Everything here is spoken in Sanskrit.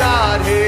राधे